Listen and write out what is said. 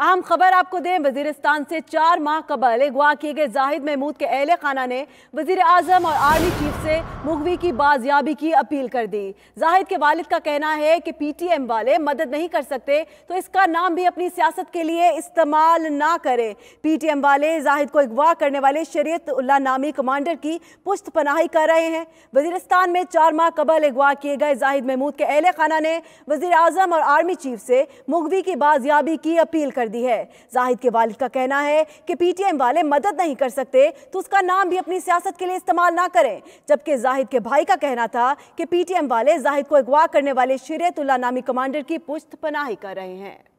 अहम खबर आपको दें वजीरिस्तान से चार माह कबल अगवा किए गए जाहिद महमूद के अहल खाना ने वज़ीर आज़म और आर्मी चीफ से मुगवी की बाजियाबी की अपील कर दी। जाहिद के वालिद का कहना है कि पी टी एम वाले मदद नहीं कर सकते तो इसका नाम भी अपनी सियासत के लिए इस्तेमाल ना करें। पी टी एम वाले जाहिद को अगवा करने वाले शरीयत उल्ला नामी कमांडर की पुश्त पनाही कर रहे हैं। वजीरस्तान में चार माह कबल अगवा किए गए जाहिद महमूद के अहल खाना ने वज़ीर आज़म और आर्मी चीफ से मुगवी की बाजियाबी की अपील कर दी है। जाहिद के वालिद का कहना है कि पीटीएम वाले मदद नहीं कर सकते तो उसका नाम भी अपनी सियासत के लिए इस्तेमाल ना करें। जबकि जाहिद के भाई का कहना था कि पीटीएम वाले जाहिद को अगवा करने वाले शिरतुल्ला नामी कमांडर की पुश्त पनाही कर रहे हैं।